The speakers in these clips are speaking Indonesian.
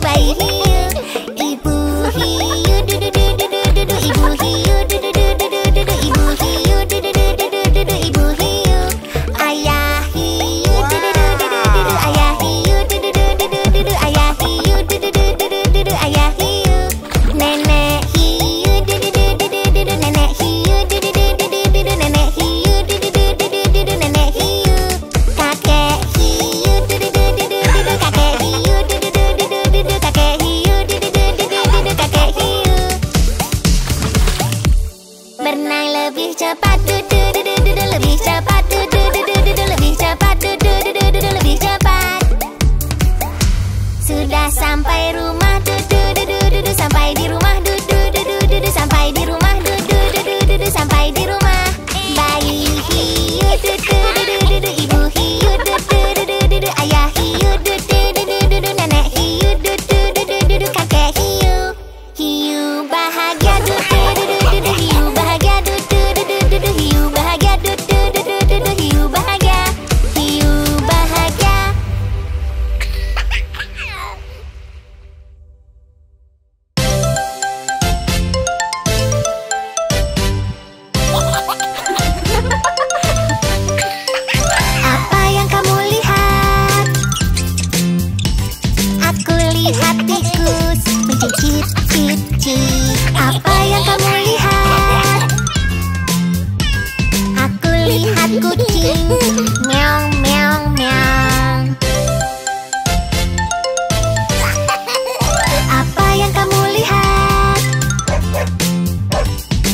Bye. ba do do kucing. Meong, meong, meong Apa yang kamu lihat?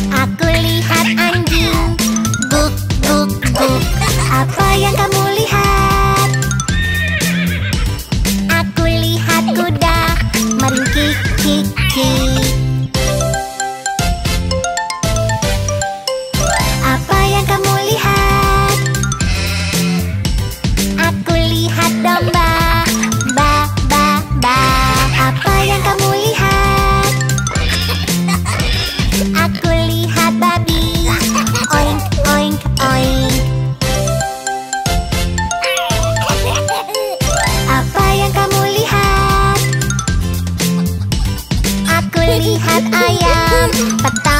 Aku lihat anjing. Guk, guk, guk. Apa yang kamu Bye bye